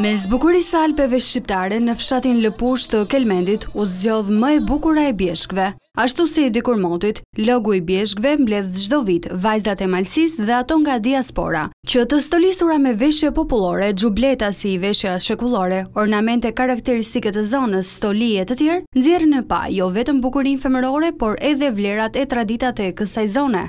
Mes bukurisë së Alpeve shqiptare në fshatin Lëpush të Kelmendit u zgjodh më e bukura e bjeshkëve. Ashtu si dikur motit, logu i bjeshkëve mbledh çdo vit vajzat e Malësisë dhe ato nga diaspora, që të stolisura me veshje popullore, xhubleta si veshja shekullore, ornamente karakteristike të zonës, stoli e të tjerë, nxjerrin në pah jo vetëm bukurinë femërore, por edhe vlerat e traditat e kësaj zone.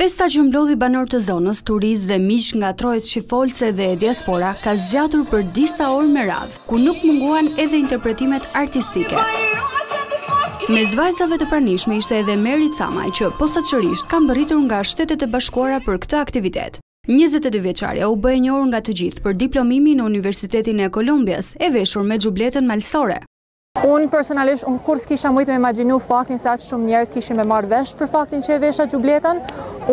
Festa që mblodhi banorë të zonës, turistë dhe miq nga trojet shqipfolëse dhe diaspora, ka zgjatur për disa orë me radhë, ku nuk munguan edhe interpretimet artistike. Mes vajzave të pranishme ishte edhe Meri Camaj që posaçërisht ka mbërritur nga Shtetet e Bashkuara për këtë aktivitet. 22 vjeçarja u bë e njohur nga të gjithë për diplomimin në Universitetin e Kolumbias e veshur me xhubletën malësore. Unë personalisht, unë kurrë s'kisha mujtë me imagjinu faktin se aq shumë njerëz kishin me marrë vesh për faktin që e vesha xhubletën,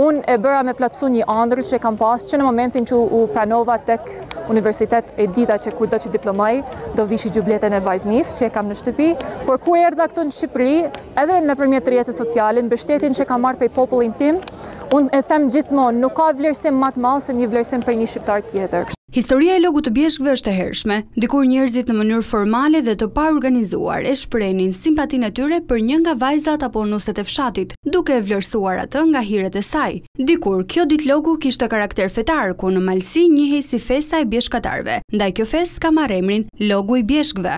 unë e bëra me plotësu një andërr që e kam pasë që në momentin që u pranova tek universitet e dita që kur do të diplomoj, do vishi xhubletën e vajznisë që e kam në shtëpi, por kur erdha këtu në Shqipëri, edhe nëpërmjet rrjeteve sociale, mbështetjen që kam marrë prej popullin tim, unë e them gjithmonë, nuk ka vlerësim ma të madh se një vlerësim prej një shqiptar tjetër. Historia e logut të bjeshkëve është e hershme. Dikur njerëzit në mënyrë formale dhe të paorganizuar e shprehnin simpatinë e tyre për një nga vajzat apo nuset e fshatit, duke e vlerësuar atë nga hiret e saj. Dikur, kjo ditë logu kishte karakter fetar, ku në Malësi njihej si festa e bjeshkatarëve, ndaj kjo festë ka marrë emrin Logu i bjeshkëve.